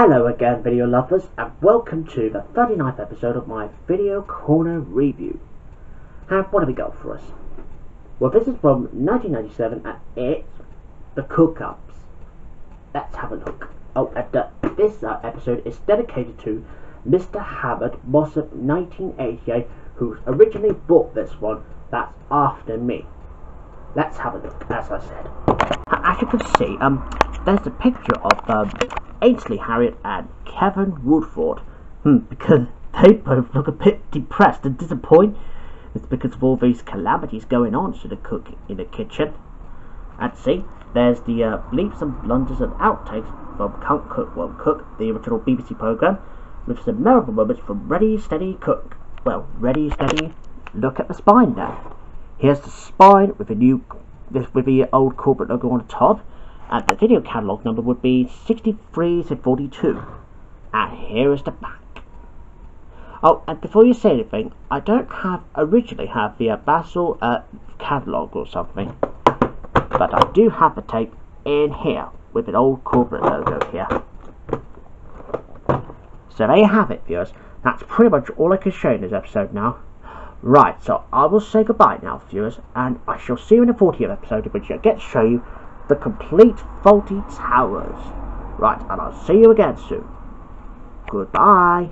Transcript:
Hello again video lovers and welcome to the 39th episode of my Video Corner review. And what have we got for us? Well this is from 1997 and it's The Cook-Ups. Let's have a look. Oh and uh, this uh, episode is dedicated to Mr. Howard Mossop 1988 who originally bought this one that's after me. Let's have a look as I said. As you can see um there's a picture of um, Ainsley Harriott and Kevin Woodford. Hmm, because they both look a bit depressed and disappointed. It's because of all these calamities going on to the cook in the kitchen. And see, there's the uh, bleeps and blunders and outtakes from Can't Cook Won't Cook, the original BBC programme, with some memorable moments from Ready Steady Cook. Well, Ready Steady, look at the spine now. Here's the spine with a new, with the old corporate logo on the top and the video catalogue number would be 63 to 42. And here is the back. Oh, and before you say anything, I don't have originally have the uh, Basil uh, catalogue or something, but I do have the tape in here with an old corporate logo here. So there you have it, viewers. That's pretty much all I can show in this episode now. Right, so I will say goodbye now, viewers, and I shall see you in the 40th episode, which I get to show you the complete Fawlty Towers. Right, and I'll see you again soon. Goodbye.